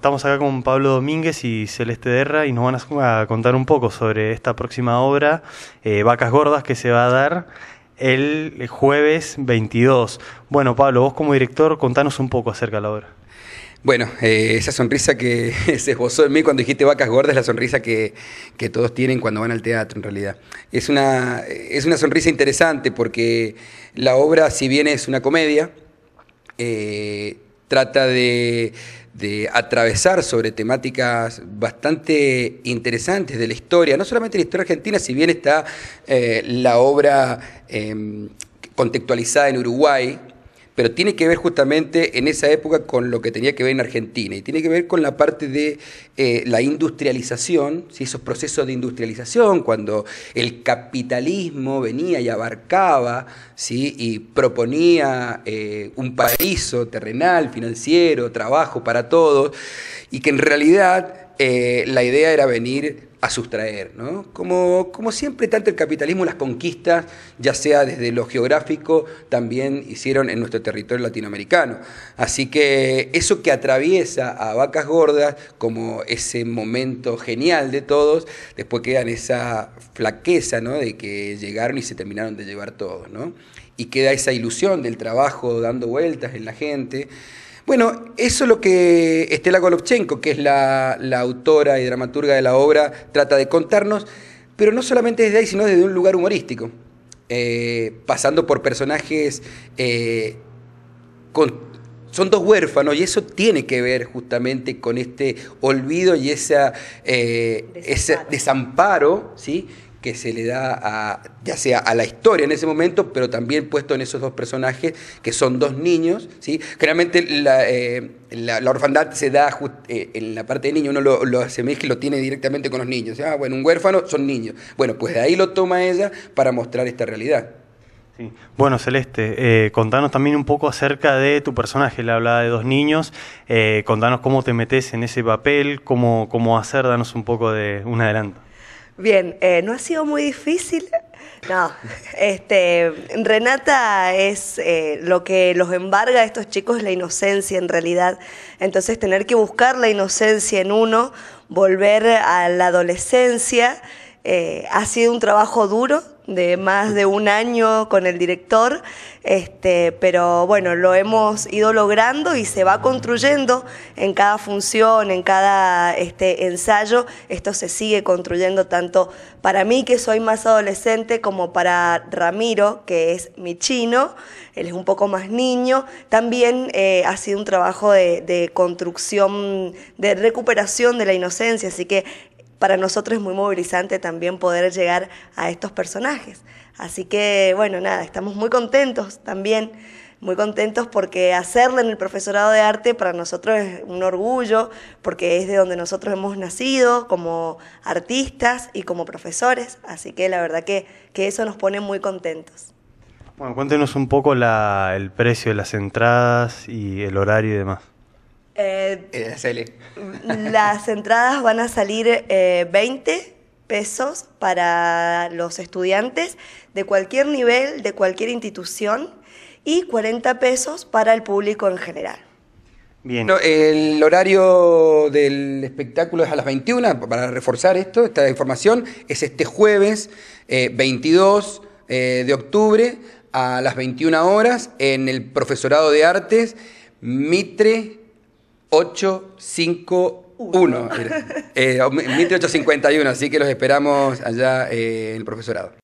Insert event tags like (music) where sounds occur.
estamos acá con Pablo Domínguez y Celeste Derra y nos van a contar un poco sobre esta próxima obra, eh, Vacas Gordas, que se va a dar el jueves 22. Bueno, Pablo, vos como director, contanos un poco acerca de la obra. Bueno, eh, esa sonrisa que (laughs) se esbozó en mí cuando dijiste vacas gordas es la sonrisa que, todos tienen cuando van al teatro, en realidad. Es una, es una sonrisa interesante porque la obra, si bien es una comedia, eh, trata de, atravesar sobre temáticas bastante interesantes de la historia, no solamente la historia argentina, si bien está eh, la obra em, contextualizada en Uruguay, pero tiene que ver justamente en esa época con lo que tenía que ver en Argentina y tiene que ver con la parte de eh, la industrialización, esos procesos de industrialización, cuando el capitalismo venía y abarcaba ¿sí? y proponía eh, un paraíso terrenal, financiero, trabajo para todos, y que en realidad eh, la idea era venir a sustraer, ¿no? Como, como siempre, tanto el capitalismo, las conquistas, ya sea desde lo geográfico, también hicieron en nuestro territorio latinoamericano. Así que eso que atraviesa a vacas gordas, como ese momento genial de todos, después queda en esa flaqueza, ¿no? De que llegaron y se terminaron de llevar todos, ¿no? Y queda esa ilusión del trabajo dando vueltas en la gente. Bueno, eso es lo que Estela Golovchenko, que es la, autora y dramaturga de la obra, trata de contarnos, pero no solamente desde ahí, sino desde un lugar humorístico, eh, pasando por personajes eh, son dos huérfanos y eso tiene que ver justamente con este olvido y esa, eh, ese desamparo ¿sí? Que se le da a, ya sea a la historia en ese momento, pero también puesto en esos dos personajes, que son dos niños, ¿sí? Generalmente la, eh, orfandad se da eh, en la parte de niños, uno lo, lo asemeja y lo tiene directamente con los niños. Ah, bueno, un huérfano son niños. Bueno, pues de ahí lo toma ella para mostrar esta realidad. Sí. Bueno, Celeste, eh, contanos también un poco acerca de tu personaje, le hablaba de dos niños, contanos cómo te metes en ese papel, cómo, cómo hacer, danos un poco de un adelanto. Bien, eh, no ha sido muy difícil. No, este, Renata es eh, lo que los embarga a estos chicos la inocencia en realidad. Entonces tener que buscar la inocencia en uno, volver a la adolescencia, eh, ha sido un trabajo duro de más de un año con el director, este, pero bueno, lo hemos ido logrando y se va construyendo en cada función, en cada este, ensayo, esto se sigue construyendo tanto para mí que soy más adolescente como para Ramiro, que es mi chino, él es un poco más niño, también eh, ha sido un trabajo de, de construcción, de recuperación de la inocencia, así que para nosotros es muy movilizante también poder llegar a estos personajes. Así que, bueno, nada, estamos muy contentos también, muy contentos porque hacerlo en el profesorado de arte para nosotros es un orgullo, porque es de donde nosotros hemos nacido como artistas y como profesores. Así que la verdad que, que eso nos pone muy contentos. Bueno, cuéntenos un poco el precio de las entradas y el horario y demás. Eh, las (laughs) entradas van a salir 20 eh, pesos para los estudiantes de cualquier nivel, de cualquier institución, y 40 pesos para el público en general. Bien. el horario del espectáculo es a las 21, para reforzar esto, esta información, es este jueves 22 eh, de octubre a las 21 horas en el Profesorado de Artes Mitre 851. Eh, 1851, así que los esperamos allá eh, en el profesorado.